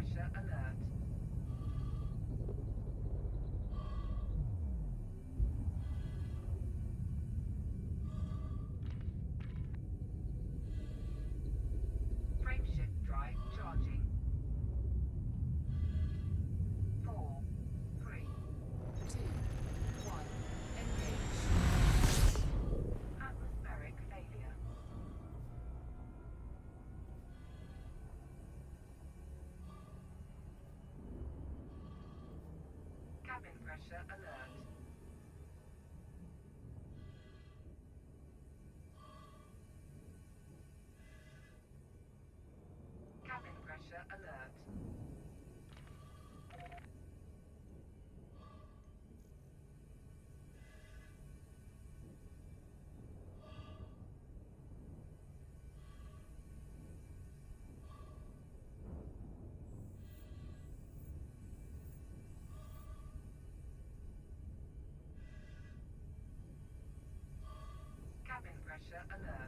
pressure alert. Cabin pressure alert. Pressure alert.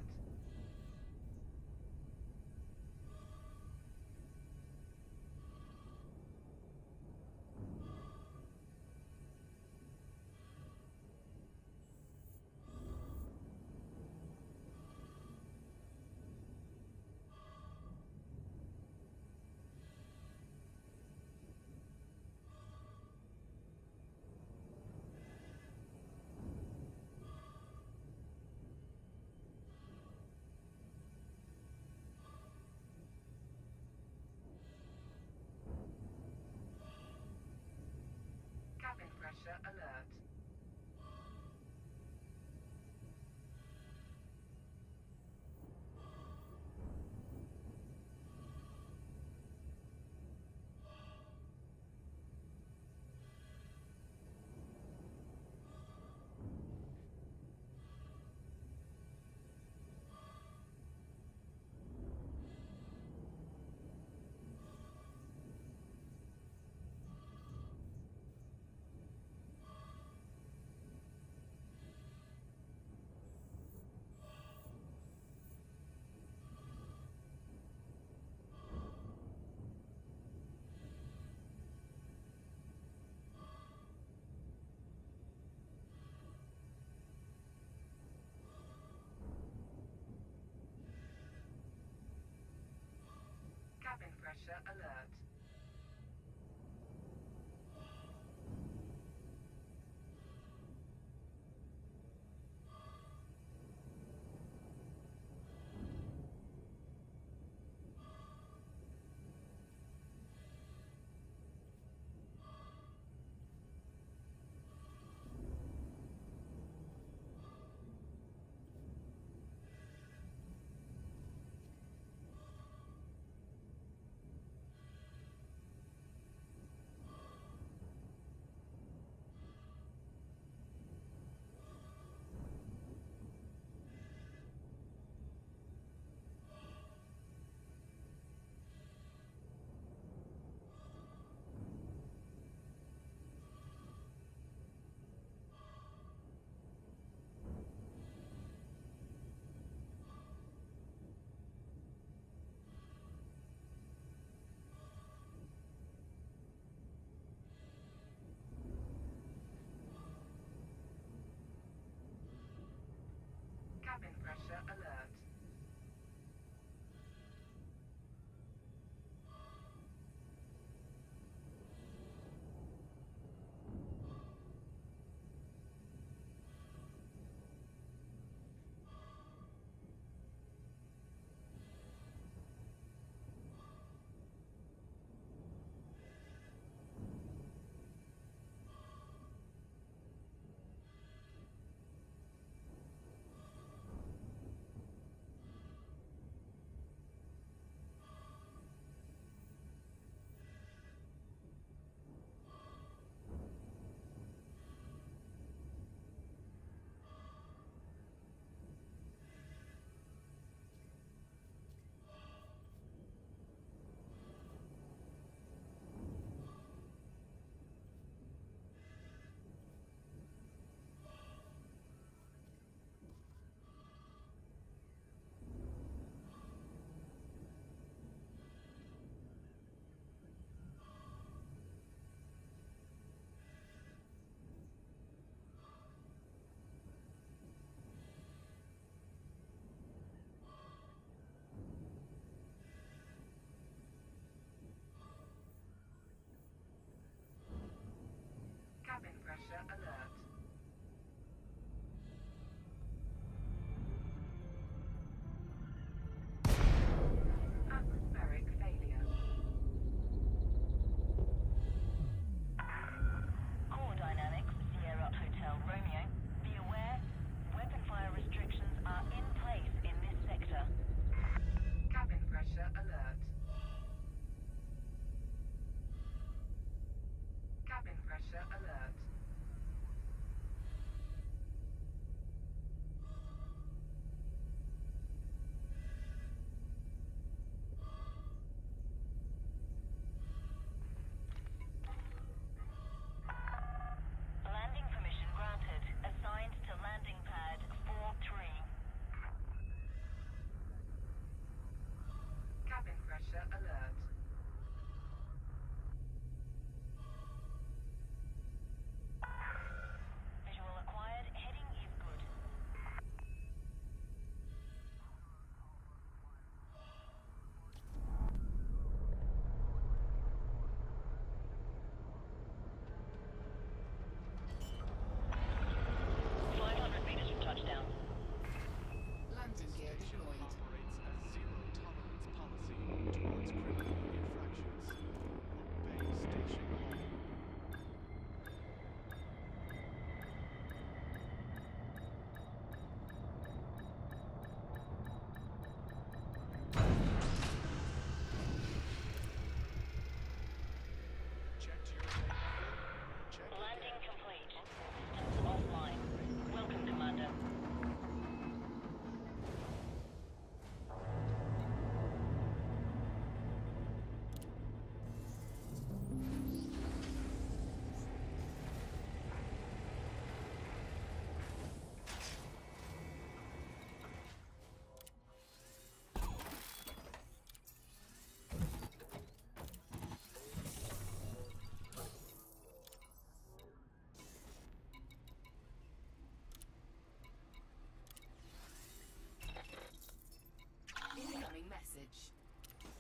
a, a, Cabin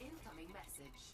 Incoming message.